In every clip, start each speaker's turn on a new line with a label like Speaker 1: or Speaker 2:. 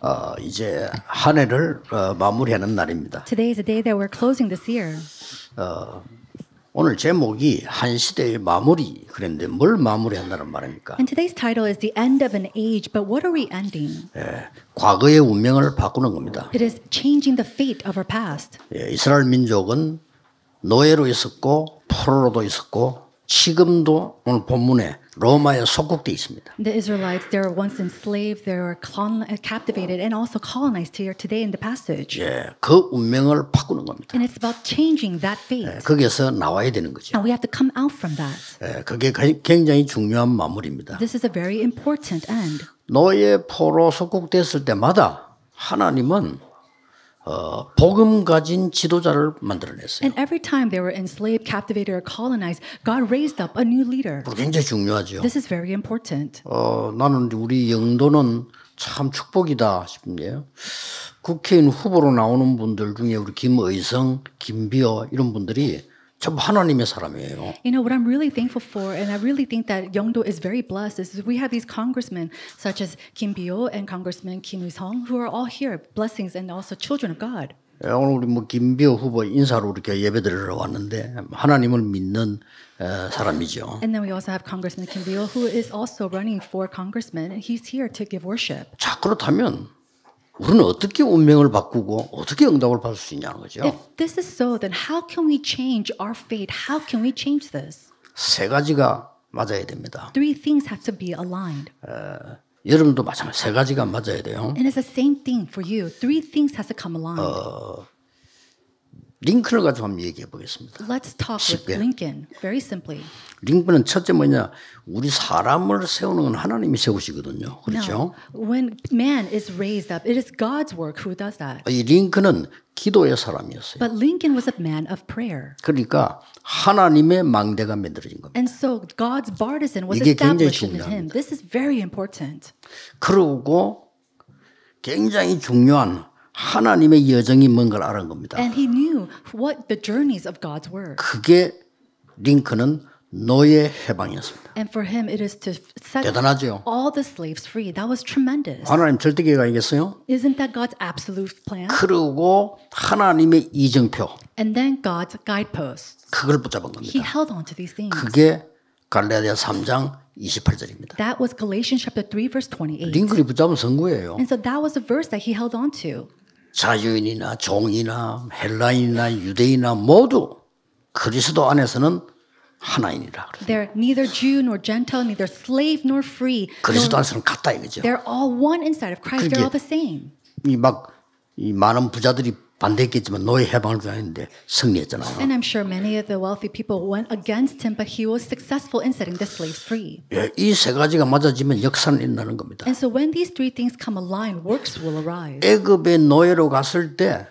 Speaker 1: 어, 이제 한 해를 어, 마무리하는 날입니다.
Speaker 2: Today is the day that we're closing this year.
Speaker 1: 오늘 제목이 한 시대의 마무리 그런데 뭘 마무리한다는 말입니까?
Speaker 2: And today's title is The End of an Age, but what are we ending?
Speaker 1: 예, 과거의 운명을 바꾸는 겁니다.
Speaker 2: It is changing the fate of our past.
Speaker 1: 예, 이스라엘 민족은 노예로 있었고 포로로도 있었고 지금도 오늘 본문에 로마에 속국돼 있습니다.
Speaker 2: The Israelites, they were once enslaved, they were captivated, and also colonized here today in the passage.
Speaker 1: 예, 그 운명을 바꾸는 겁니다.
Speaker 2: And it's about changing that
Speaker 1: 예,
Speaker 2: fate.
Speaker 1: 거기에서 나와야 되는 거죠.
Speaker 2: And we have to come out from that.
Speaker 1: 예, 그게 가- 굉장히 중요한 마무리입니다.
Speaker 2: This is a very important end.
Speaker 1: 노예 포로 속국됐을 때마다 하나님은 어, 복음 가진 지도자를 만들어냈어요.
Speaker 2: And every time they were enslaved, captivated, or colonized, God raised up a new leader.
Speaker 1: 굉장히 중요하죠.
Speaker 2: This is very important.
Speaker 1: 어, 나는 우리 영도는 참 축복이다 싶은데요. 국회의원 후보로 나오는 분들 중에 우리 김의성, 김비어 이런 분들이 전부 하나님의 사람이에요.
Speaker 2: You know, what I'm really thankful for, and I really think that Yeongdo is very blessed, is we have these congressmen such as Kim Bio and Congressman Kim Woo-sung who are all here, blessings and also children of God.
Speaker 1: 예, 오늘 우리 뭐 김비어 후보 인사로 이렇게 예배드리러 왔는데 하나님을 믿는 에, 사람이죠.
Speaker 2: And then we also have Congressman Kim Bio who is also running for congressman, and he's here to give worship.
Speaker 1: 자 그렇다면 우리는 어떻게 운명을 바꾸고 어떻게 응답을 받을 수 있냐는 거죠.
Speaker 2: If this is so, then how can we change our fate? How can we change this?
Speaker 1: 세 가지가 맞아야 됩니다.
Speaker 2: Three things have to be aligned.
Speaker 1: 여러분도 마찬가지 세 가지가 맞아야 돼요.
Speaker 2: And it's the same thing for you. Three things has to come aligned.
Speaker 1: 링컨을 가지고 한번 얘기해 보겠습니다.
Speaker 2: Let's talk with
Speaker 1: 쉽게.
Speaker 2: Lincoln very simply.
Speaker 1: 링컨은 첫째 뭐냐 우리 사람을 세우는 건 하나님이 세우시거든요. 그렇죠?
Speaker 2: No. When man is raised up, it is God's work who does that.
Speaker 1: 이 링컨은 기도의 사람이었어요.
Speaker 2: But Lincoln was a man of prayer.
Speaker 1: 그러니까 하나님의 망대가 만들어진 겁니다.
Speaker 2: And so God's partisan was established in him. This is very important.
Speaker 1: 그러고 굉장히 중요한 하나님의 여정이 뭔가를 알은 겁니다.
Speaker 2: And he knew what the journeys of God's were.
Speaker 1: 그게 링컨은 노예 해방이었습니다.
Speaker 2: And for him, it is to set
Speaker 1: 대단하죠.
Speaker 2: all the slaves free. That was tremendous.
Speaker 1: 하나님 절대계가 아니겠어요?
Speaker 2: Isn't that God's absolute plan?
Speaker 1: 그리고 하나님의 이정표
Speaker 2: And then God's guideposts.
Speaker 1: 그걸 붙잡은
Speaker 2: He
Speaker 1: 겁니다.
Speaker 2: held on to these things.
Speaker 1: 그게 갈라디아 3장 28절입니다.
Speaker 2: That was Galatians chapter 3 verse 28.
Speaker 1: 링컨이 붙잡은 선구예요.
Speaker 2: And so that was the verse that he held on to.
Speaker 1: 자유인이나 종이나 헬라인이나 유대인이나 모두 그리스도 안에서는 하나인이라 그래요.
Speaker 2: They're neither Jew nor Gentile, neither slave nor free.
Speaker 1: 그리스도 안에서는 같다 이거죠.
Speaker 2: they're all one inside of Christ. They're all the same.
Speaker 1: 이막이 많은 부자들이 반대했겠지만 노예 해방을 주장했는데 승리했잖아요.
Speaker 2: And I'm sure many of the wealthy people went against him, but he was successful in setting the slaves free.
Speaker 1: 예, 이세 가지가 맞아지면 역사는 일어나는 겁니다.
Speaker 2: And so when these three things come aligned, works will arise.
Speaker 1: 애굽의 노예로 갔을 때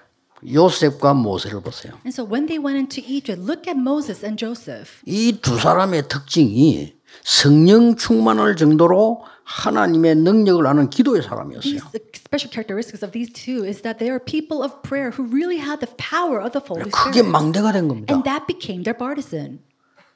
Speaker 1: 요셉과 모세를 보세요.
Speaker 2: And so when they went into Egypt, look at Moses and Joseph.
Speaker 1: 이 두 사람의 특징이 성령 충만할 정도로 하나님의 능력을 아는 기도의 사람이었어요.
Speaker 2: These the special characteristics of these two is that they are people of prayer who really had the power of the Holy
Speaker 1: 그게
Speaker 2: Spirit.
Speaker 1: 망대가 된 겁니다.
Speaker 2: And that became their partisan.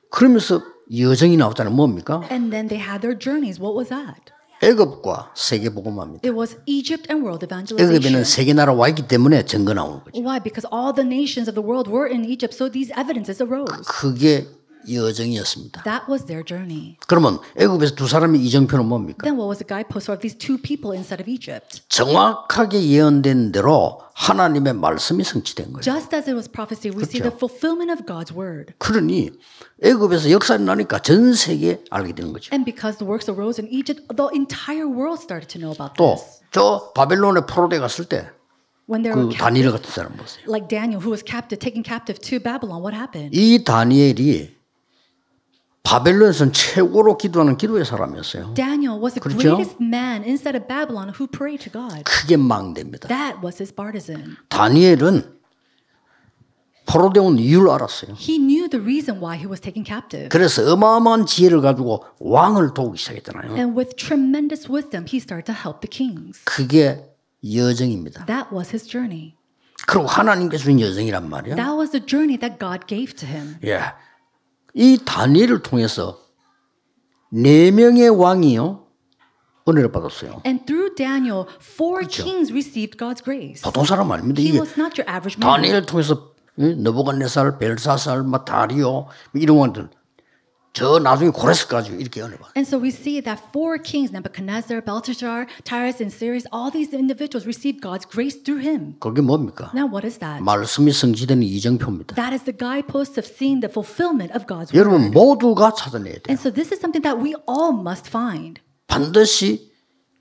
Speaker 1: 그러면서 여정이 나왔잖아요. 뭡니까?
Speaker 2: And then they had their journeys. What was that?
Speaker 1: 애굽과 세계 복음화입니다.
Speaker 2: It was Egypt and world
Speaker 1: 애굽에는
Speaker 2: evangelization.
Speaker 1: 세계 나라 와 있기 때문에 증거 나오는 거죠.
Speaker 2: Why? Because all the nations of the world were in Egypt, so these evidences arose.
Speaker 1: 그게 여정이었습니다.
Speaker 2: That was their journey.
Speaker 1: 그러면 애굽에서 두 사람의 이정표는 뭡니까?
Speaker 2: Then what was the guidepost of these two people inside of Egypt?
Speaker 1: 정확하게 예언된 대로 하나님의 말씀이 성취된 거예요.
Speaker 2: Just as it was prophecy, we see the fulfillment of God's word.
Speaker 1: 그러니 애굽에서 역사를 나니까 전 세계에 알게 되는 거죠.
Speaker 2: And because the works arose in Egypt, the entire world started to know about
Speaker 1: 또
Speaker 2: this.
Speaker 1: 저 바벨론에 포로돼 갔을 때그
Speaker 2: When they were captive,
Speaker 1: 다니엘 같은 사람 보세요.
Speaker 2: like Daniel, who was captive, taken captive to Babylon, what happened?
Speaker 1: 이 다니엘이 바벨론에서는 최고로 기도하는 기도의 사람이었어요.
Speaker 2: Daniel was the
Speaker 1: 그렇죠?
Speaker 2: greatest man inside of Babylon who prayed to God.
Speaker 1: 크게 망대입니다.
Speaker 2: That was his partisan.
Speaker 1: 다니엘은 포로돼 온 이유를 알았어요.
Speaker 2: He knew the reason why he was taken captive.
Speaker 1: 그래서 어마어마한 지혜를 가지고 왕을 도우기 시작했잖아요.
Speaker 2: And with tremendous wisdom, he started to help the kings.
Speaker 1: 그게 여정입니다.
Speaker 2: That was his journey.
Speaker 1: 그리고 하나님께서 주신 여정이란 말이야.
Speaker 2: That was the journey that God gave to him.
Speaker 1: 예. 이 다니엘을 통해서 네 명의 왕이요. 은혜를 받았어요.
Speaker 2: And through Daniel, four kings received God's grace.
Speaker 1: 보통 사람 아닙니다. 이게. 다니엘 통해서 너보갓네살, 벨사살, 막 다리오 이런 것들 저 나중에 고레스까지 이렇게 은혜 받.
Speaker 2: And so we see that four kings, Nebuchadnezzar, Belteshazzar, Tyrus, and Cyrus, all these individuals received God's grace through him.
Speaker 1: 그게 뭡니까?
Speaker 2: Now, what is that?
Speaker 1: 말씀이 성취되는 이정표입니다.
Speaker 2: That is the guidepost of seeing the fulfillment of God's word.
Speaker 1: 여러분 모두가 찾아내야 돼요.
Speaker 2: And so this is something that we all must find.
Speaker 1: 반드시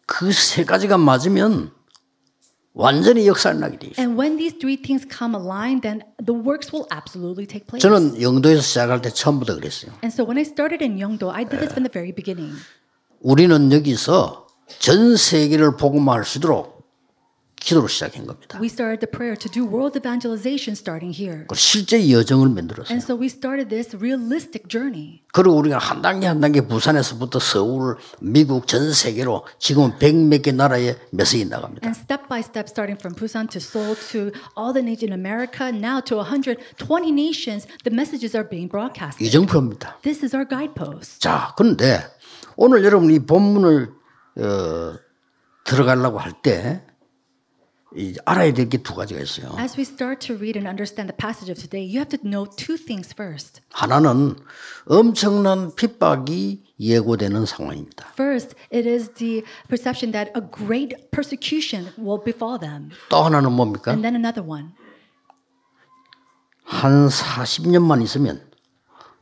Speaker 1: 그 세 가지가 맞으면 완전히 역사를 나게 돼 있어요.
Speaker 2: And when these three things come aligned, then the works will absolutely take place.
Speaker 1: 저는 영도에서 시작할 때 처음부터 그랬어요.
Speaker 2: And so when I started in Yeongdo, I did this from the very beginning.
Speaker 1: 우리는 여기서 전 세계를 복음화할 수 있도록 기도로 시작한 겁니다.
Speaker 2: We started the prayer to do world evangelization starting here.
Speaker 1: 그 실제 여정을 만들었어요.
Speaker 2: And so we started this realistic journey.
Speaker 1: 그리고 우리가 한 단계 한 단계 부산에서부터 서울, 미국 전 세계로 지금은 백몇개 나라에 메시지 나갑니다.
Speaker 2: And step by step, starting from Busan to Seoul to all the nations in America, now to 120 nations, the messages are being broadcasted.
Speaker 1: 이정표입니다.
Speaker 2: This is our guidepost.
Speaker 1: 자, 그런데 오늘 여러분 이 본문을 어, 들어가려고 할때이 알아야 될 게 두 가지가 있어요.
Speaker 2: As we start to read and understand the passage of today, you have to know two things first.
Speaker 1: 하나는 엄청난 핍박이 예고되는 상황입니다.
Speaker 2: First, it is the perception that a great persecution will befall them.
Speaker 1: 또 하나는 뭡니까?
Speaker 2: And then another one.
Speaker 1: 한 40년만 있으면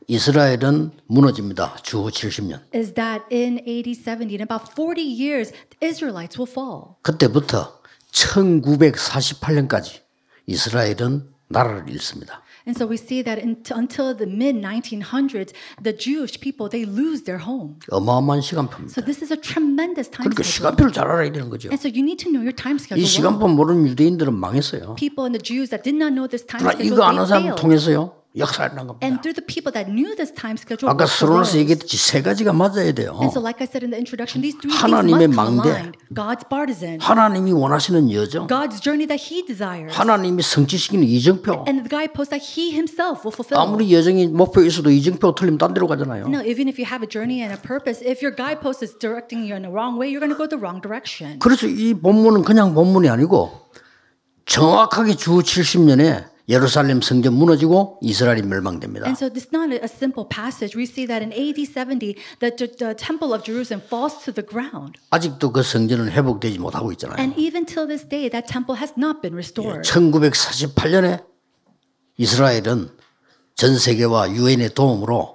Speaker 1: 이스라엘은 무너집니다. 주후 70년.
Speaker 2: Is that in AD 70, in about 40 years, the Israelites will fall.
Speaker 1: 그때부터 1948년까지 이스라엘은 나라를 잃습니다.
Speaker 2: And so we see that until the mid 1900s, the Jewish people they lose their home.
Speaker 1: 어마어마한 시간표입니다.
Speaker 2: So this is a tremendous time
Speaker 1: 그러니까. 시간표를 잘 알아야 되는 거죠.
Speaker 2: And so you need to know your time
Speaker 1: 이
Speaker 2: schedule. well.
Speaker 1: 시간표 모르는 유대인들은 망했어요.
Speaker 2: People and the Jews that did not know this time schedule,
Speaker 1: 이거 아는 사람. 통해서요 역사를 난 겁니다.
Speaker 2: And through the people that knew this time schedule,
Speaker 1: 아까 서론에서. 얘기했듯이 세 가지가 맞아야 돼요.
Speaker 2: And so, like I said in the introduction, these three things
Speaker 1: 하나님의
Speaker 2: must come
Speaker 1: 망대.
Speaker 2: aligned. God's partisan,
Speaker 1: 하나님이 원하시는 여정,
Speaker 2: God's journey that He desires,
Speaker 1: 하나님이 성취시키는 이정표.
Speaker 2: and the guidepost that He Himself will fulfill.
Speaker 1: 아무리 여정이 목표 있어도 이정표 틀리면 딴 데로 가잖아요.
Speaker 2: No, even if you have a journey and a purpose, if your guidepost is directing you in the wrong way, you're going to go the wrong direction.
Speaker 1: 그래서 이 본문은 그냥 본문이 아니고 정확하게 주 70년에 예루살렘 성전 무너지고 이스라엘이 멸망됩니다.
Speaker 2: And so it's not a simple passage. We see that in AD 70, the, the, the temple of Jerusalem falls to the ground.
Speaker 1: 아직도 그 성전은 회복되지 못하고 있잖아요.
Speaker 2: And even till this day, that temple has not been restored.
Speaker 1: 1948년에 이스라엘은 전 세계와 유엔의 도움으로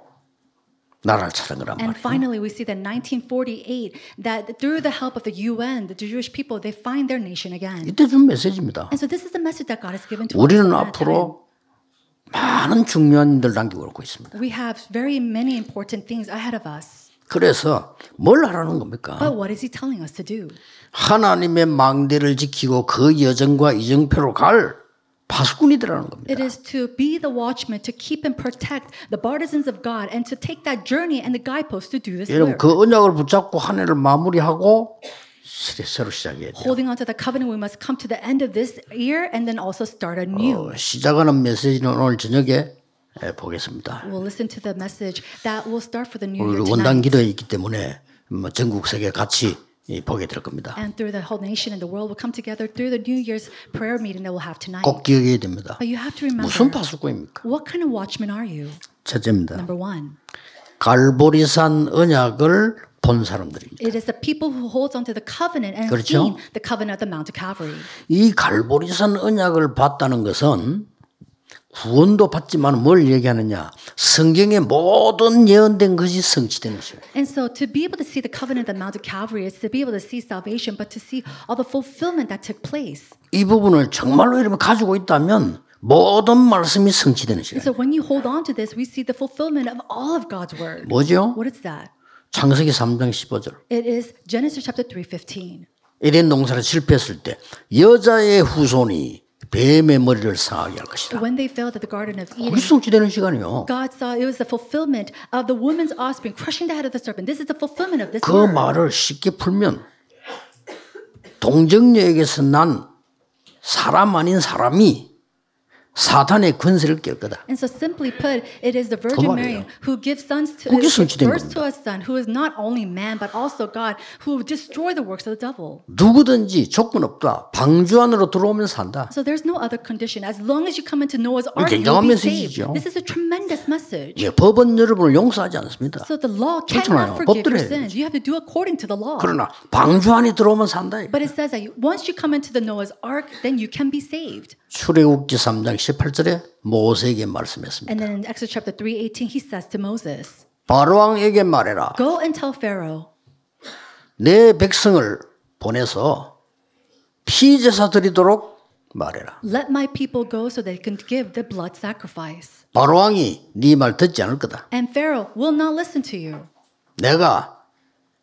Speaker 1: 나라를 찾은 거란
Speaker 2: And
Speaker 1: 말이에요.
Speaker 2: finally, we see that 1948, that through the help of the UN, the Jewish people, they find their nation again.
Speaker 1: 이때 준 메시지입니다.
Speaker 2: And so this is the message that God has given to us.
Speaker 1: 우리는. 앞으로 많은 중요한 일들 남기고 있고 있습니다.
Speaker 2: We have very many important things ahead of us.
Speaker 1: 그래서 뭘 하라는 겁니까?
Speaker 2: But what is He telling us to do?
Speaker 1: 하나님의 망대를 지키고 그 여정과 이정표로 갈 파수꾼이 되라는 겁니다.
Speaker 2: It is to be the watchman, to keep and protect the partisans of God, and to take that journey and the guidepost to do this
Speaker 1: 여러분. 그 언약을 붙잡고 한 해를 마무리하고 새- 새로 시작해야 돼요.
Speaker 2: Holding on to the covenant, we must come to the end of this year and then also start anew.
Speaker 1: 어, 시작하는 메시지는 오늘 저녁에 예, 보겠습니다.
Speaker 2: We'll listen to the message that will start for the new year
Speaker 1: 우리 원단. 기도에 있기 때문에 뭐 전국 세계 같이 이, 보게 될 겁니다.
Speaker 2: And through the whole nation and the world will come together through the New Year's prayer meeting that we'll have tonight.
Speaker 1: 꼭 기억해야 됩니다.
Speaker 2: But you have to remember,
Speaker 1: 무슨 파수꾼입니까?
Speaker 2: what kind of watchman are you?
Speaker 1: 첫째입니다.
Speaker 2: Number one,
Speaker 1: 갈보리산 언약을 본 사람들입니다.
Speaker 2: it is the people who holds onto the covenant and
Speaker 1: 그렇죠?
Speaker 2: seen the covenant of the Mount of Calvary.
Speaker 1: 이 갈보리산 언약을 봤다는 것은 구원도 받지만 뭘 얘기하느냐? 성경의 모든 예언된 것이 성취되는 것이에요.
Speaker 2: And so to be able to see the covenant of the Mount of Calvary is to be able to see salvation, but to see all the fulfillment that took place.
Speaker 1: 이 부분을 정말로 여러분 가지고 있다면 모든 말씀이 성취되는 시간.
Speaker 2: So when you hold on to this, we see the fulfillment of all of God's word.
Speaker 1: 뭐죠?
Speaker 2: What is that?
Speaker 1: 창세기 3장 15절.
Speaker 2: It is Genesis chapter 3:15.
Speaker 1: 에덴 농사를 실패했을 때 여자의 후손이 뱀의 머리를 상하게 할 것이다.
Speaker 2: When they failed at the Garden of Eden,
Speaker 1: 성취되는 시간이요.
Speaker 2: God saw it was the fulfillment of the woman's offspring crushing the head of the serpent. This is the fulfillment of this
Speaker 1: 그
Speaker 2: word.
Speaker 1: 말을 쉽게 풀면 동정녀에게서 난 사람 아닌 사람이 사탄의 권세를 깰 거다.
Speaker 2: And so simply put, it is the Virgin
Speaker 1: 말이에요.
Speaker 2: Mary who gives sons to
Speaker 1: 그게
Speaker 2: who gives
Speaker 1: 성취된
Speaker 2: birth to
Speaker 1: 겁니다.
Speaker 2: a son who is not only man but also God who will destroy the works of the devil.
Speaker 1: 누구든지 조건 없다. 방주 안으로 들어오면 산다.
Speaker 2: So there's no other condition. As long as you come into Noah's ark, you'll
Speaker 1: 굉장한
Speaker 2: be
Speaker 1: 메시지죠.
Speaker 2: saved. This is a tremendous message.
Speaker 1: 예, 법은 여러분을 용서하지 않습니다.
Speaker 2: So the law
Speaker 1: 그렇잖아요.
Speaker 2: cannot forgive
Speaker 1: 법대로
Speaker 2: your
Speaker 1: 해야지.
Speaker 2: sins. You have to do according to the law.
Speaker 1: 그러나 방주 안에 들어오면 산다.
Speaker 2: But it says that you- once you come into the Noah's ark, then you can be saved.
Speaker 1: 출애굽기 3장 18절에 모세에게 말씀했습니다.
Speaker 2: And then in Exodus chapter 3:18, he says to Moses,
Speaker 1: 바로 왕에게 말해라.
Speaker 2: "Go and tell Pharaoh,
Speaker 1: 내 백성을 보내서 피제사 드리도록 말해라.
Speaker 2: let my people go so they can give the blood sacrifice."
Speaker 1: 바로 왕이 네 말 듣지 않을 거다.
Speaker 2: And Pharaoh will not listen to you.
Speaker 1: 내가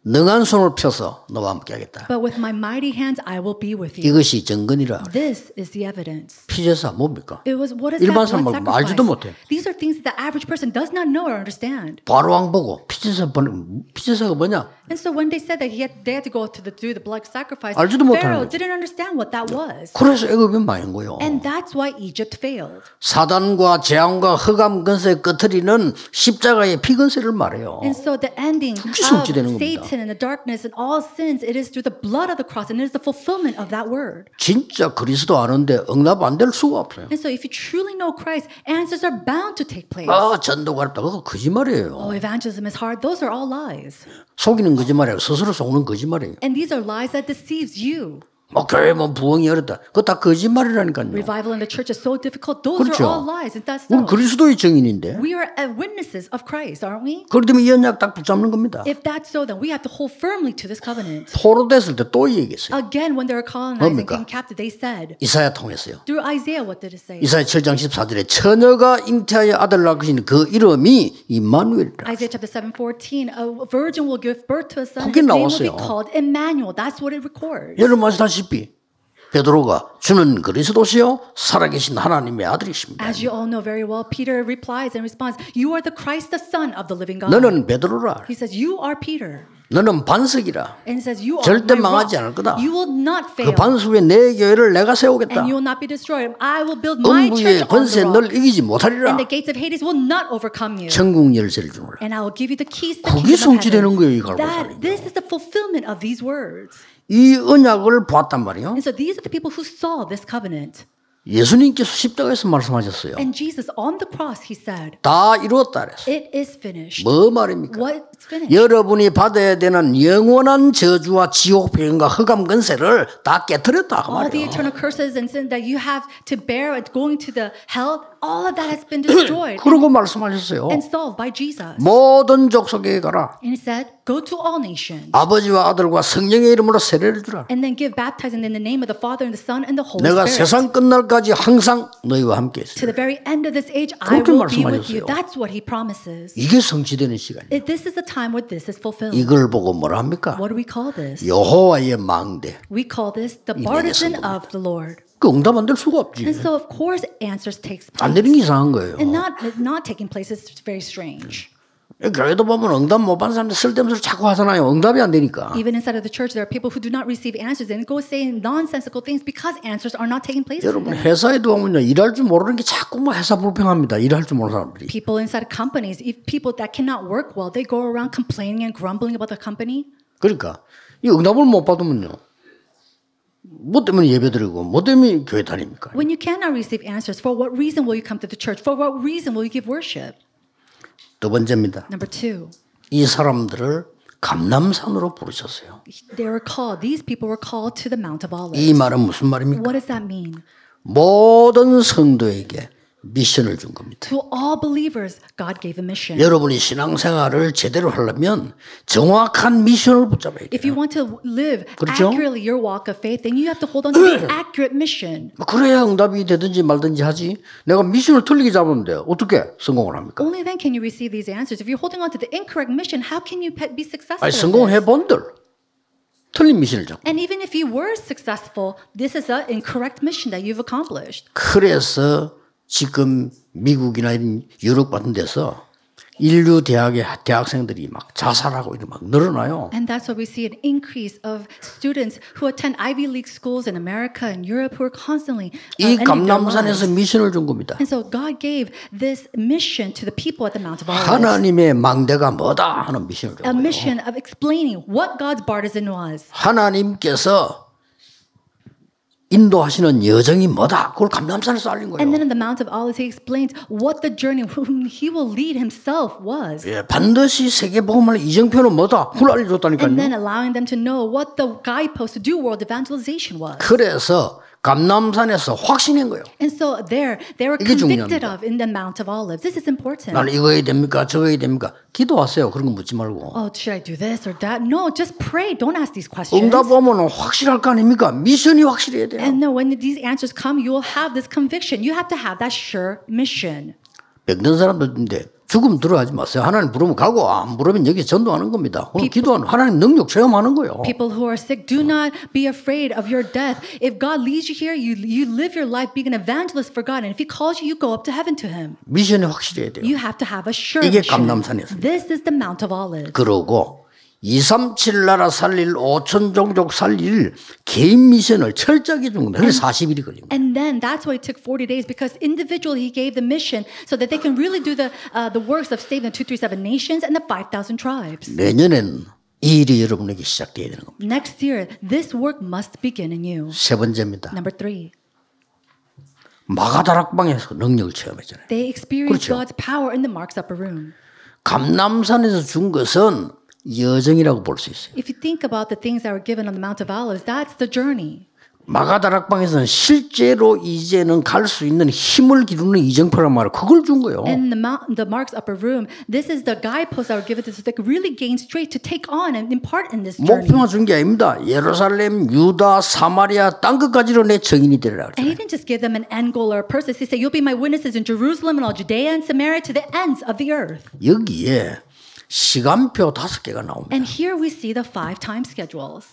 Speaker 1: 능한 손을 펴서 너와 함께 하겠다.
Speaker 2: But with my mighty hands, I will be with you.
Speaker 1: 이것이 정근이라.
Speaker 2: This is the evidence.
Speaker 1: 피제사 뭡니까?
Speaker 2: It was what is
Speaker 1: 일반 사람 말고 알지도 못해.
Speaker 2: These are things that the average person does not know or understand.
Speaker 1: 바로 왕 보고 피제사 보내 피제사가 뭐냐?
Speaker 2: And so when they said that he had, they had to go to the do the blood sacrifice,
Speaker 1: 알지도
Speaker 2: Pharaoh didn't understand what that was.
Speaker 1: 그래서 애굽이 망한 거요.
Speaker 2: And that's why Egypt failed.
Speaker 1: 사단과 재앙과 흑암 근세 끄트리는 십자가의 피 근세를 말해요.
Speaker 2: And so the ending of
Speaker 1: 겁니다.
Speaker 2: Satan and the darkness and all sins, it is through the blood of the cross and it is the fulfillment of that word.
Speaker 1: 진짜 그리스도 아는데 응답 안 될 수가 없어요.
Speaker 2: And so if you truly know Christ, answers are bound to take place.
Speaker 1: 아 전도가 어렵다. 그거 거짓말이에요.
Speaker 2: Oh, evangelism is hard. Those are all lies.
Speaker 1: 속이는 거짓말이에요. 스스로 속는 거짓말이에요.
Speaker 2: And these are lies that deceives you.
Speaker 1: 뭐 교회 뭐 부흥이 어렵다. 그거 다 거짓말이라니까요.
Speaker 2: Revival in the church is so difficult. Those
Speaker 1: 그렇죠.
Speaker 2: are all lies. And that's
Speaker 1: 우리
Speaker 2: so.
Speaker 1: 그리스도의 증인인데.
Speaker 2: We are uh, witnesses of Christ, aren't we?
Speaker 1: 때문에 이 언약 딱 붙잡는 겁니다.
Speaker 2: If that's so, then we have to hold firmly to this covenant.
Speaker 1: 포로됐을 때 또 얘기했어요.
Speaker 2: Again, when they were colonized and being captive, they said,
Speaker 1: 이사야 통했어요.
Speaker 2: through Isaiah, what did it say?
Speaker 1: 이사야 7장 14절에 처녀가 잉태하여 아들 것인 그 이름이 임마누엘이라.
Speaker 2: Isaiah chapter 7, 14, a virgin will give birth to a son.
Speaker 1: 그게
Speaker 2: His name will be
Speaker 1: 나왔어요.
Speaker 2: called Emmanuel. That's what it records.
Speaker 1: 여러분 아시 다시피 베드로가 주는 그리스도시요 살아계신 하나님의 아들이십니다.
Speaker 2: As you all know very well, Peter replies and responds, You are the Christ, the Son of the living God.
Speaker 1: 너는 베드로라.
Speaker 2: He says, You are Peter.
Speaker 1: 너는 반석이라.
Speaker 2: And says, You are
Speaker 1: 절대 망하지. 않을 거다.
Speaker 2: You will not
Speaker 1: 그
Speaker 2: fail.
Speaker 1: 반석 위에 내 교회를 내가 세우겠다.
Speaker 2: And you will not be destroyed. I will build my church on
Speaker 1: 권세
Speaker 2: the
Speaker 1: 널
Speaker 2: rock.
Speaker 1: 이기지
Speaker 2: And
Speaker 1: 못하리라.
Speaker 2: the gates of Hades will not overcome you.
Speaker 1: 천국 열쇠를 주노라.
Speaker 2: And I will give you the keys to the
Speaker 1: 그게
Speaker 2: kingdom of
Speaker 1: 성취되는
Speaker 2: heaven.
Speaker 1: 거예요, 이 갈고
Speaker 2: That, this is the fulfillment of these words.
Speaker 1: 이 언약을 보았단 말이에요.
Speaker 2: And so these are the people who saw this covenant.
Speaker 1: 예수님께서 십자가에서 말씀하셨어요.
Speaker 2: And Jesus on the cross, he said,
Speaker 1: 다 이루었다 그랬어요.
Speaker 2: It is finished.
Speaker 1: 뭐 말입니까?
Speaker 2: What's finished?
Speaker 1: 여러분이 받아야 되는 영원한 저주와 지옥 병과 흑암 근세를 다 깨뜨렸다 그
Speaker 2: all the
Speaker 1: 말이에요.
Speaker 2: eternal curses and sin that you have to bear going to the hell, all of that has been destroyed
Speaker 1: 그러고 말씀하셨어요.
Speaker 2: and solved by Jesus.
Speaker 1: 모든 족속에게 가라.
Speaker 2: And he said, Go to all nations.
Speaker 1: 아버지와 아들과 성령의 이름으로 세례를 주라.
Speaker 2: And then give baptizing in the name of the Father and the Son and the Holy
Speaker 1: 내가
Speaker 2: Spirit.
Speaker 1: 세상 끝날까지 항상 너희와 함께
Speaker 2: To
Speaker 1: 있으리라.
Speaker 2: the very end of this age, I will be with you. That's what he promises.
Speaker 1: 이게 성취되는 시간이에요.
Speaker 2: This is the time where this is fulfilled.
Speaker 1: 이걸 보고 뭐라 합니까?
Speaker 2: What do we call this?
Speaker 1: 여호와의 망대.
Speaker 2: We call this the
Speaker 1: 이
Speaker 2: partisan of the Lord.
Speaker 1: 그 응답 안 될 수가 없지.
Speaker 2: And so, of course, answers takes
Speaker 1: 안
Speaker 2: place.
Speaker 1: 되는 게 이상한 거예요.
Speaker 2: And not not taking place is very strange.
Speaker 1: 교회도 보면 응답 못 받는 사람들 쓸데없는 소리 자꾸 하잖아요. 응답이 안 되니까.
Speaker 2: Even inside of the church, there are people who do not receive answers and go saying nonsensical things because answers are not taking place.
Speaker 1: 여러분. 회사에도 보면요 일할 줄 모르는 게 자꾸 뭐 회사 불평합니다. 일할 줄 모르는 사람들이.
Speaker 2: People inside of companies, if people that cannot work well, they go around complaining and grumbling about the company.
Speaker 1: 그러니까 이 응답을 못 받으면요. 뭐 때문에 예배드리고 뭐 때문에 교회 다닙니까?
Speaker 2: When you cannot receive answers, for what reason will you come to the church? For what reason will you give worship?
Speaker 1: 두 번째입니다. 이 사람들을 감남산으로 부르셨어요. 이 말은 무슨 말입니까? 모든 성도에게 미션을 준 겁니다.
Speaker 2: To all believers, God gave a mission.
Speaker 1: 여러분이 신앙생활을 제대로 하려면 정확한 미션을 붙잡아야 돼요.
Speaker 2: If you want to live
Speaker 1: 그렇죠?
Speaker 2: accurately your walk of faith, then you have to hold on to the accurate mission.
Speaker 1: 뭐 그래야 응답이 되든지 말든지 하지. 내가 미션을 틀리게 잡으는데 어떻게 성공을 합니까?
Speaker 2: Only then can you receive these answers. If you're holding on to the incorrect mission, how can you be successful?
Speaker 1: 아니 성공해? 본들 틀린 미션을 잡고.
Speaker 2: And even if you were successful, this is an incorrect mission that you've accomplished.
Speaker 1: 그래서 지금 미국이나 이런 유럽 같은 데서 인류 대학의 대학생들이 막 자살하고 이렇게 막 늘어나요.
Speaker 2: And that's why we see an increase of students who attend Ivy League schools in America and Europe who are constantly uh,
Speaker 1: 이 감남산에서. 미션을 준 겁니다.
Speaker 2: And so God gave this mission to the people at the Mount of Olives.
Speaker 1: 하나님의 망대가 뭐다 하는 미션을 준
Speaker 2: A
Speaker 1: 거예요.
Speaker 2: mission of explaining what God's partisan was.
Speaker 1: 하나님께서 인도하시는 여정이 뭐다 그걸 감남산에서 알린
Speaker 2: And then
Speaker 1: 거예요.
Speaker 2: in the Mount of Olives, he explains what the journey whom he will lead himself was.
Speaker 1: 예, 반드시 세계 복음을 이정표는 뭐다 그걸
Speaker 2: And
Speaker 1: 알려 줬다니까요.
Speaker 2: then allowing them to know what the guidepost to do world evangelization was.
Speaker 1: 그래서 감남산에서 확신한 거예요.
Speaker 2: And so there, they were convicted
Speaker 1: 중요합니다.
Speaker 2: of in the Mount of Olives. This is important.
Speaker 1: 나는 이거 해야 됩니까? 저거 해야 됩니까? 기도하세요. 그런 거 묻지 말고.
Speaker 2: Oh, should I do this or that? No, just pray. Don't ask these questions.
Speaker 1: 응답 오면 확실할 거 아닙니까? 미션이 확실해야 돼요.
Speaker 2: And no, when these answers come, you will have this conviction. You have to have that sure mission.
Speaker 1: 병든 사람들인데 죽음 들어가지 마세요. 하나님 부르면 가고 안 부르면 여기 전도하는 겁니다. 오늘 기도하는 하나님 능력 체험하는 거예요.
Speaker 2: People who are sick, do not be afraid of your death. If God leads you here, you, you live your life being an evangelist for God. And if He calls you, you go up to heaven to Him.
Speaker 1: 미션이 확실해야 돼요.
Speaker 2: You have to have a sure
Speaker 1: 이게. 감람산이었습니다.
Speaker 2: This is the Mount of Olives.
Speaker 1: 그러고 237 나라 살릴 5천 종족 살릴 개인 미션을 철저하게 준 겁니다. 그래서 40일이 걸린 거예요.
Speaker 2: And then that's why it took 40 days because individually he gave the mission so that they can really do the, uh, the works of saving the 237 nations and the 5,000 tribes.
Speaker 1: 내년엔 이 일이 여러분에게 시작돼야 되는 겁니다.
Speaker 2: Next year, this work must begin in you.
Speaker 1: 세 번째입니다.
Speaker 2: Number three,
Speaker 1: 마가다락방에서 능력을 체험했잖아요.
Speaker 2: they experienced
Speaker 1: 그렇죠.
Speaker 2: God's power in the Mark's upper room.
Speaker 1: 감남산에서 준 것은 여정이라고 볼 수 있어요.
Speaker 2: If you think about the things that were given on the Mount of Olives, that's the journey.
Speaker 1: 마가다락방에서는 실제로 이제는 갈 수 있는 힘을 기르는 이정표란 말을 그걸 준 거예요.
Speaker 2: And the, Mount, the Mark's upper room, this is the guideposts that were given to so they could really gain strength to take on and impart in this journey.
Speaker 1: 목표만 준게 아닙니다. 예루살렘, 유다, 사마리아 땅 끝까지로 내 증인이 되리라
Speaker 2: And he didn't just give them an end goal or a purpose. He said, You'll be my witnesses in Jerusalem and all Judea and Samaria to the ends of the earth.
Speaker 1: 여기에 시간표 다섯 개가 나옵니다.
Speaker 2: And here we see the five time schedules.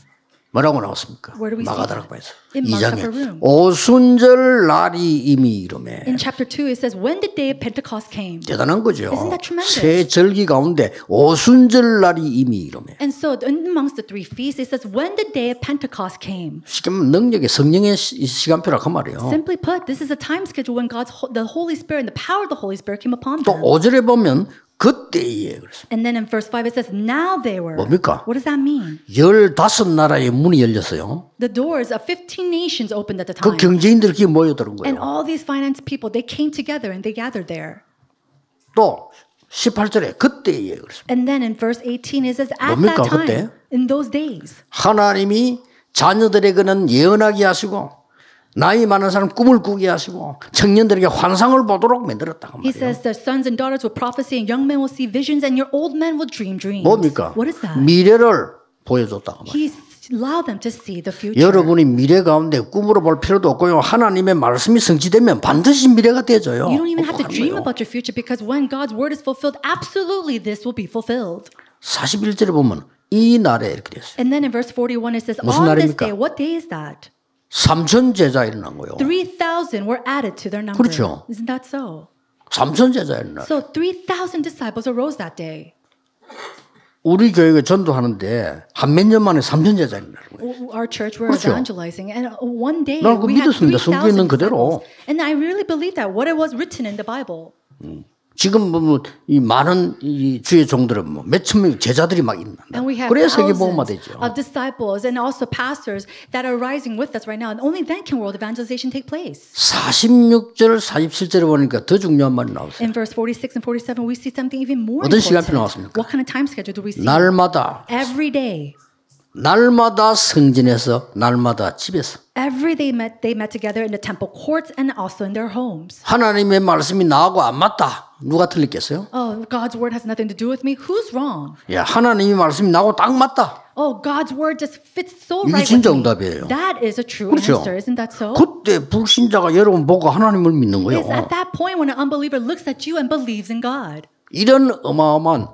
Speaker 1: 뭐라고 나왔습니까?
Speaker 2: Where do we see
Speaker 1: 마가다락방에서
Speaker 2: that? In
Speaker 1: 이
Speaker 2: Mark's
Speaker 1: 장에
Speaker 2: upper room.
Speaker 1: 오순절 날이 이미 이름에
Speaker 2: In chapter 2, it says, When the day of Pentecost came.
Speaker 1: 대단한 거죠.
Speaker 2: Isn't that tremendous?
Speaker 1: 새 절기 가운데 오순절 날이 이미 이름에
Speaker 2: And so, amongst the three feasts, it says, When the day of Pentecost came.
Speaker 1: 쉽게 말하면 능력의 성령의 시- 시간표라 그 말이에요.
Speaker 2: Simply put, this is a time schedule when God's the Holy Spirit and the power of the Holy Spirit came upon
Speaker 1: 또
Speaker 2: them.
Speaker 1: 5절에 보면 그때에 그래서
Speaker 2: And then in verse 5, it says, Now they were.
Speaker 1: 뭡니까?
Speaker 2: What does that mean?
Speaker 1: 15 나라의 문이 열렸어요.
Speaker 2: The doors of 15 nations opened at the
Speaker 1: 그
Speaker 2: time.
Speaker 1: 거기 모여드는
Speaker 2: And
Speaker 1: 거예요.
Speaker 2: all these finance people, they came together and they gathered there.
Speaker 1: 또 18절에 그때에 그래서
Speaker 2: And then in verse 18, it says, At
Speaker 1: 뭡니까,
Speaker 2: that time,
Speaker 1: 그때?
Speaker 2: in those days.
Speaker 1: 하나님이 자녀들에게는 예언하게 하시고 나이 많은 사람 꿈을 꾸게 하시고 청년들에게 환상을 보도록 만들었다고
Speaker 2: He
Speaker 1: 말이에요.
Speaker 2: says the sons and daughters will prophesy, and young men will see visions, and your old men will dream dreams.
Speaker 1: 뭡니까?
Speaker 2: What is that?
Speaker 1: 미래를 보여줬다고 말이에요.
Speaker 2: He allowed them to see the future.
Speaker 1: 여러분이 미래 가운데 꿈으로 볼 필요도 없고요. 하나님의 말씀이 성취되면 반드시 미래가 되져요.
Speaker 2: You don't even have to dream about your future because when God's word is fulfilled, absolutely this will be fulfilled.
Speaker 1: 41절에 보면 이 날에 이렇게 됐어요.
Speaker 2: And then in verse 41, it says, On this day, what day is that?
Speaker 1: 삼천 제자 일어난 거예요.
Speaker 2: 3,000 were added to their number.
Speaker 1: 그렇죠.
Speaker 2: Isn't that so?
Speaker 1: 삼천 제자 일어난.
Speaker 2: So 3,000 disciples arose that day.
Speaker 1: 우리 교회가 전도하는데 한 몇 년 만에 삼천 제자 일어나는 거예요.
Speaker 2: Our church were
Speaker 1: 그렇죠.
Speaker 2: evangelizing, and one day we had
Speaker 1: 믿었습니다.
Speaker 2: 3,000
Speaker 1: 성경에 있는 그대로.
Speaker 2: And I really believe that what it was written in the Bible.
Speaker 1: 지금 뭐이 많은 이 주의 종들은 뭐 몇천 명 제자들이 막 있는다. 그래야 세계 복음화 되죠.
Speaker 2: of disciples and also pastors that are rising with us right now. And only then can world evangelization take place.
Speaker 1: 46절, 47절에 보니까 더 중요한 말이 나왔어요.
Speaker 2: In verse 46 and 47, we see something even more
Speaker 1: 어떤. 시간표 나왔습니까?
Speaker 2: What kind of time schedule do we see?
Speaker 1: 날마다
Speaker 2: Every day.
Speaker 1: 날마다 성전에서 날마다 집에서
Speaker 2: Every day met, they met together in the temple courts and also in their homes.
Speaker 1: 하나님의 말씀이 나하고 안 맞다. 누가 틀렸겠어요?
Speaker 2: Oh, God's word has nothing to do with me. Who's wrong?
Speaker 1: 야, 하나님의 말씀이 나하고 딱 맞다.
Speaker 2: Oh, God's word just fits so
Speaker 1: 이게
Speaker 2: right
Speaker 1: 진짜
Speaker 2: with me.
Speaker 1: 응답이에요.
Speaker 2: That is a true
Speaker 1: 그렇죠.
Speaker 2: answer, isn't that so?
Speaker 1: 그때 불신자가 여러분 보고 하나님을 믿는 거예요.
Speaker 2: It's at that point when an unbeliever looks at you and believes in God.
Speaker 1: 이런 어마어마한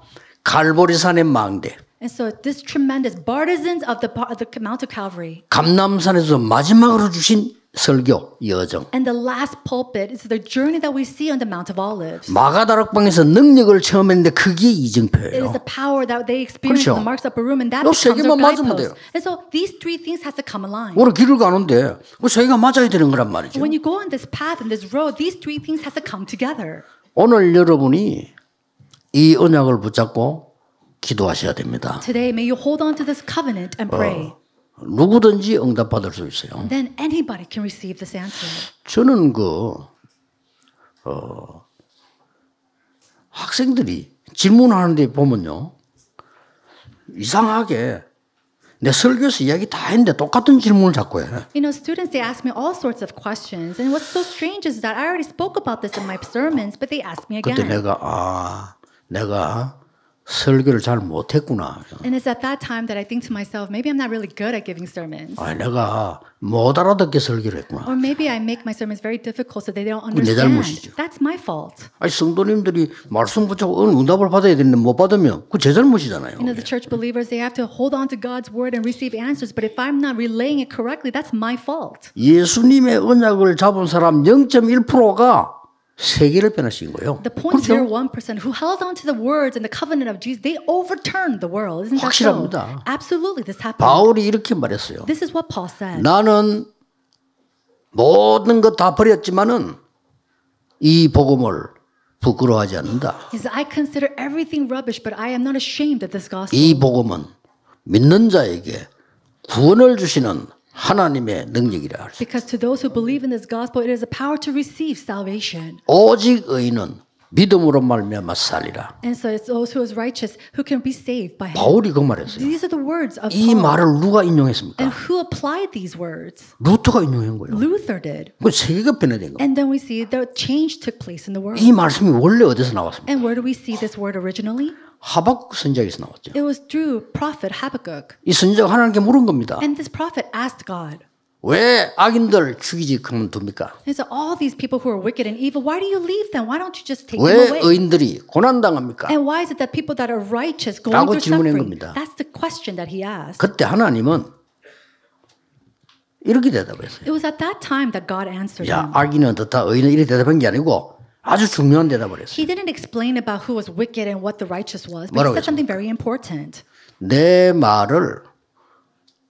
Speaker 1: 갈보리산의 망대,
Speaker 2: And so this tremendous partisans of the, the Mount of Calvary,
Speaker 1: 감남산에서 마지막으로 주신 설교 여정.
Speaker 2: And the last pulpit is the journey that we see on the Mount of Olives.
Speaker 1: 마가다락방에서 능력을 체험했는데 그게
Speaker 2: It is
Speaker 1: 이정표예요.
Speaker 2: the power that they experience
Speaker 1: 그렇죠.
Speaker 2: in the marks upper room, and that becomes their
Speaker 1: 개만 맞으면 돼요.
Speaker 2: guidepost. And so these three things has to come aligned.
Speaker 1: 우리 길을 가는데 그세 개가 맞아야 되는 거란 말이죠.
Speaker 2: When you go on this path and this road, these three things has to come together.
Speaker 1: 오늘 여러분이 이 언약을 붙잡고 기도하셔야 됩니다.
Speaker 2: Today, may you hold on to this covenant and pray.
Speaker 1: 누구든지 응답받을 수 있어요.
Speaker 2: Then anybody can receive this answer.
Speaker 1: 저는 그, 어, 학생들이 질문하는데 보면요. 이상하게 내 설교에서 이야기 다 했는데 똑같은 질문을 자꾸 해.
Speaker 2: You know, students, they ask me all sorts of questions. And what's so strange is that I already spoke about this in my sermons, but they ask me
Speaker 1: 그때
Speaker 2: again.
Speaker 1: 내가, 아, 내가 설교를 잘 못했구나.
Speaker 2: And it's at that time that I think to myself, maybe I'm not really good at giving sermons.
Speaker 1: 아, 내가 못 알아듣게 설교를 했구나.
Speaker 2: Or maybe I make my sermons very difficult so they don't
Speaker 1: 내
Speaker 2: understand.
Speaker 1: 잘못이죠.
Speaker 2: That's my fault.
Speaker 1: 아니, 성도님들이 말씀 붙잡고 응답을 받아야 되는데 못 받으면 그제 잘못이잖아요.
Speaker 2: You know, the church believers, they have to hold on to God's word and receive answers. But if I'm not relaying it correctly, that's my fault.
Speaker 1: 예수님의 언약을 잡은 사람 0.1%가 세계를 변화시킨 거예요.
Speaker 2: The point
Speaker 1: 그렇죠?
Speaker 2: zero one percent who held on to the words and the covenant of Jesus, they overturned the world. Isn't that so?
Speaker 1: 확실합니다.
Speaker 2: Absolutely, this happened.
Speaker 1: 바울이 이렇게 말했어요.
Speaker 2: This is what Paul said.
Speaker 1: 나는 모든 것 다 버렸지만은 이 복음을 부끄러워하지 않는다.
Speaker 2: He said, I consider everything rubbish, but I am not ashamed of this gospel.
Speaker 1: 이 복음은 믿는 자에게 구원을 주시는 하나님의 능력이라. 하셨어요.
Speaker 2: Because to those who believe in this gospel, it is a power to receive salvation.
Speaker 1: 오직 의인은 믿음으로 말미암아 살리라.
Speaker 2: And so it's those who is righteous who can be saved by him.
Speaker 1: 바울이 그 말했어요.
Speaker 2: These are the words of
Speaker 1: 이
Speaker 2: Paul.
Speaker 1: 말을 누가 인용했습니까?
Speaker 2: And who applied these words?
Speaker 1: 루터가 인용한 거예요.
Speaker 2: Luther did.
Speaker 1: 그 세계가 변화된 거.
Speaker 2: And then we see the change took place in the world.
Speaker 1: 이 말씀이 원래 어디서 나왔습니까?
Speaker 2: And where do we see this word originally?
Speaker 1: 하박국 선지자에서 나왔죠.
Speaker 2: It was through prophet Habakkuk.
Speaker 1: 이 선지자가 하나님께 물은 겁니다.
Speaker 2: And this prophet asked God,
Speaker 1: 왜 악인들 죽이지 그만둡니까?
Speaker 2: all these people who are wicked and evil, why do you leave them? Why don't you just take them
Speaker 1: 왜
Speaker 2: away?
Speaker 1: 의인들이 고난 당합니까?
Speaker 2: And why is it that people that are righteous
Speaker 1: 라고
Speaker 2: through suffering?
Speaker 1: 겁니다.
Speaker 2: That's the question that he asked.
Speaker 1: 그때 하나님은 이렇게 대답했어요.
Speaker 2: It was at that time that God answered
Speaker 1: 야,
Speaker 2: him.
Speaker 1: 악인은 어떻다, 의인은 이렇게 대답한 게 아니고 아주 중요한 대답을 했어요.
Speaker 2: He didn't explain about who was wicked and what the righteous was, but he
Speaker 1: 뭐라고
Speaker 2: said something very important.
Speaker 1: 내 말을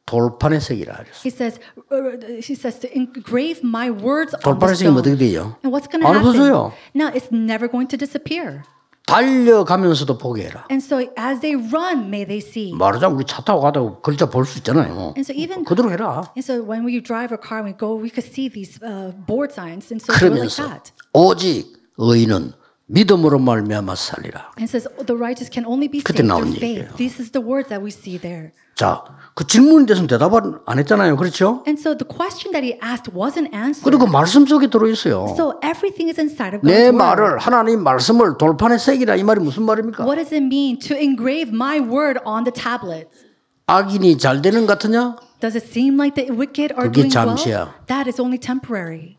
Speaker 1: 돌판에 새기라 하셨어요.
Speaker 2: He says, uh, he says to engrave my words on the
Speaker 1: 돌판에 새기면
Speaker 2: stone.
Speaker 1: 어떻게 돼요?
Speaker 2: And what's going to
Speaker 1: 안
Speaker 2: happen?
Speaker 1: 없어져요.
Speaker 2: Now it's never going to disappear.
Speaker 1: 달려가면서도 보게 해라.
Speaker 2: And so as they run, may they see.
Speaker 1: 말하자면 우리 차 타고 가다가 글자 볼 수 있잖아요.
Speaker 2: And so even
Speaker 1: 그대로 해라.
Speaker 2: and so when we drive a car, we go, we could see these uh, board signs, and so do it like
Speaker 1: 그러면서
Speaker 2: that.
Speaker 1: 오직 의인은 믿음으로 말미암아 살리라.
Speaker 2: And says the righteous can only be saved through faith.
Speaker 1: 얘기예요.
Speaker 2: This is the words that we see there.
Speaker 1: 자, 그 질문에 대해서는 대답을 안 했잖아요. 그렇죠?
Speaker 2: And so the question that he asked wasn't answered.
Speaker 1: 그리고 그 말씀 속에 들어 있어요.
Speaker 2: So everything is inside of
Speaker 1: 내
Speaker 2: God's word.
Speaker 1: 말을 하나님 말씀을 돌판에 새기라 이 말이 무슨 말입니까?
Speaker 2: What does it mean to engrave my word on the tablets?
Speaker 1: 악인이 잘 되는 것 같으냐?
Speaker 2: Does it seem like the wicked are
Speaker 1: 그게
Speaker 2: doing well?
Speaker 1: 잠시야.
Speaker 2: That is only temporary.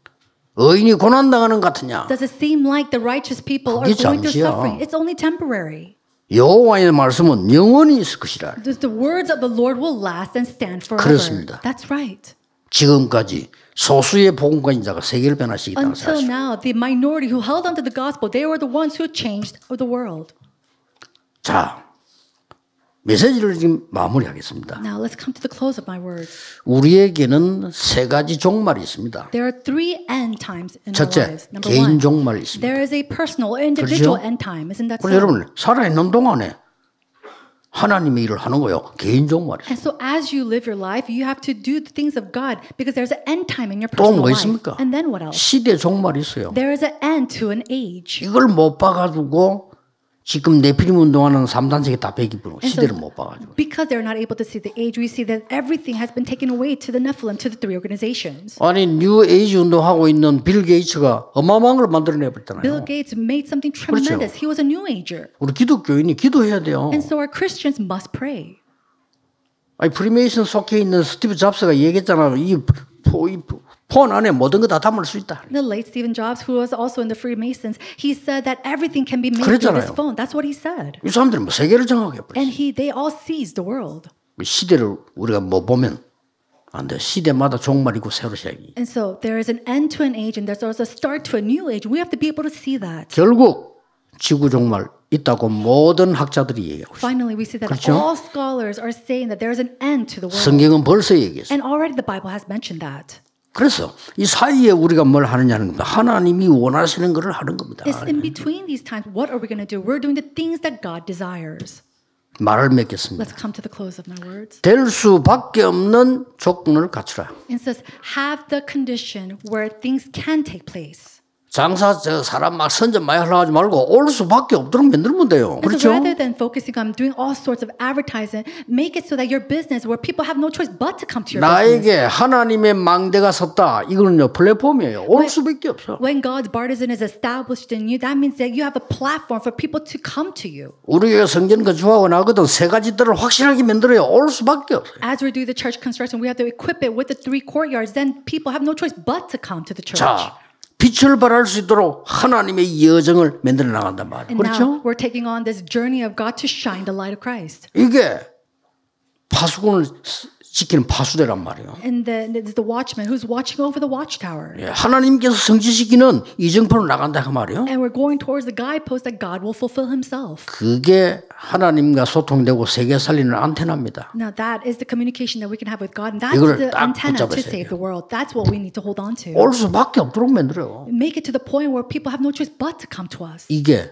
Speaker 1: 의인이 고난 당하는 것 같으냐?
Speaker 2: Does it seem like the righteous people are going through suffering? It's only temporary.
Speaker 1: 여호와의 말씀은 영원히 있을 것이라.
Speaker 2: The words of the Lord will last and stand forever.
Speaker 1: 그렇습니다.
Speaker 2: That's right.
Speaker 1: 지금까지 소수의 복음가인 자가 세계를 변화시켰다는
Speaker 2: Until
Speaker 1: 사실.
Speaker 2: now, the minority who held onto the gospel, they were the ones who changed the world.
Speaker 1: 자, 메시지를 지금 마무리하겠습니다.
Speaker 2: Now let's come to the close of my words.
Speaker 1: 우리에게는 세 가지 종말이 있습니다.
Speaker 2: There are three end times in our
Speaker 1: 첫째,
Speaker 2: lives. Number
Speaker 1: 개인
Speaker 2: one,
Speaker 1: 종말이 있습니다.
Speaker 2: there is a personal, individual
Speaker 1: 그렇죠?
Speaker 2: end time. Isn't that so?
Speaker 1: 여러분 살아있는 동안에 하나님의 일을 하는 거예요. 개인 종말이.
Speaker 2: And so as you live your life, you have to do the things of God because there's an end time in your
Speaker 1: 또
Speaker 2: personal
Speaker 1: 뭐
Speaker 2: life.
Speaker 1: 있습니까?
Speaker 2: And then what else?
Speaker 1: 시대 종말이 있어요.
Speaker 2: There is an end to an age.
Speaker 1: 이걸 못 봐가지고 지금 네피림 운동하는 3단sek이 다 배기분 시대를 못 봐가지고.
Speaker 2: Because they're not able to see the age, we see that everything has been taken away to the Nephilim, to the three organizations.
Speaker 1: 아니 뉴 에이지 운동하고 있는 빌 게이츠가 어마어마한 걸 만들어내
Speaker 2: Bill
Speaker 1: 버렸잖아요.
Speaker 2: Gates made something tremendous. He was a new ager.
Speaker 1: 우리 기독교인이 기도해야 돼요.
Speaker 2: And so our Christians must pray.
Speaker 1: 아니 프리메이션 속해 있는 스티브 잡스가 얘기했잖아요. 이 폰 안에 모든 거 다 담을 수 있다.
Speaker 2: The late Stephen Jobs, who was also in the Freemasons, he said that everything can be made through this
Speaker 1: 그랬잖아요.
Speaker 2: phone. That's what he said.
Speaker 1: 이 사람들이 뭐 세계를 장악해 버렸어.
Speaker 2: And he, they all seized the world.
Speaker 1: 시대를 우리가 못 보면 안 돼. 시대마다 종말이고 새로 시작이.
Speaker 2: And so there is an end to an age and there's also a start to a new age. We have to be able to see that.
Speaker 1: 결국 지구 종말 있다고 모든 학자들이 얘기하고 있어요.
Speaker 2: Finally, we see that
Speaker 1: 그렇죠?
Speaker 2: all scholars are saying that there is an end to the world.
Speaker 1: 성경은 벌써 얘기했어요.
Speaker 2: And already the Bible has mentioned that.
Speaker 1: 그래서 이 사이에 우리가 뭘 하느냐는 겁니다. 하나님이 원하시는 것을 하는 겁니다.
Speaker 2: It's in between these times. What are we going to do? We're doing the things that God desires.
Speaker 1: 말을 맺겠습니다.
Speaker 2: Let's come to the close of my words.
Speaker 1: 될 수밖에 없는 조건을 갖추라.
Speaker 2: It says, have the condition where things can take place.
Speaker 1: 장사 저 사람 막 선전 많이 하려고 하지 말고 올 수밖에 없도록 만들면 돼요. 그렇죠?
Speaker 2: so rather than focusing on doing all sorts of advertising, make it so that your business, where people have no choice but to come to your business.
Speaker 1: 나에게 하나님의 망대가 섰다. 이거는요 플랫폼이에요. 올 수밖에 없어.
Speaker 2: When God's partisan is established in you, that means that you have a platform for people to come to you.
Speaker 1: 우리가 성전 건축하고 나거든 세 가지들을 확실하게 만들어야 올 수밖에 없어요.
Speaker 2: As we do the church construction, we have to equip it with the three courtyards. Then people have no choice but to come to the church.
Speaker 1: 자, 빛을 발할 수 있도록 하나님의 여정을 만들어 나간단 말이에요. 그렇죠?
Speaker 2: we're taking on this journey of God to shine the light of Christ.
Speaker 1: 이게 파수꾼을 지키는 파수대란 말이에요.
Speaker 2: And there's the watchman who's watching over the watchtower.
Speaker 1: 예, 하나님께서 성취시키는 이정표로 나간다 그 말이에요.
Speaker 2: And we're going towards the guidepost that God will fulfill himself.
Speaker 1: 그게 하나님과 소통되고 세계 살리는 안테나입니다.
Speaker 2: Now that is the communication that we can have with God. And that's the
Speaker 1: 딱
Speaker 2: antenna to save the world. That's what we need to hold on to.
Speaker 1: 올 수밖에 없도록 만들어요.
Speaker 2: Make it to the point where people have no choice but to come to us.
Speaker 1: 이게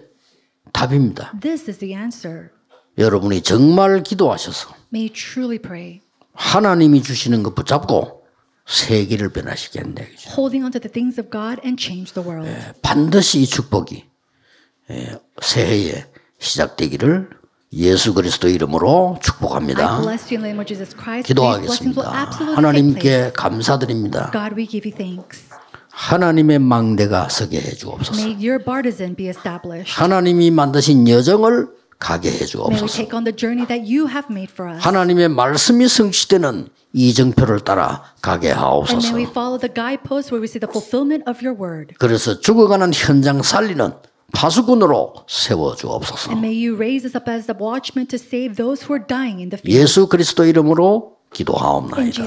Speaker 1: 답입니다.
Speaker 2: This is the answer.
Speaker 1: 여러분이 정말 기도하셔서
Speaker 2: May you truly pray,
Speaker 1: 하나님이 주시는 것 붙잡고 세계를 변화시켜야 된다.
Speaker 2: holding on to the things of God and change the world.
Speaker 1: 반드시 이 축복이 예, 새해에 시작되기를 예수 그리스도 이름으로 축복합니다. 기도하겠습니다. 하나님께 감사드립니다. 하나님의 망대가 서게 해 주옵소서. 하나님이 만드신 여정을 가게 해 주옵소서. 하나님의 말씀이 성취되는 이정표를 따라 가게 하옵소서. 그래서 죽어가는 현장 살리는 파수꾼으로 세워 주옵소서.
Speaker 2: And may you raise us up as the watchmen to save those who are dying in the field.
Speaker 1: 예수 그리스도 이름으로 기도하옵나이다.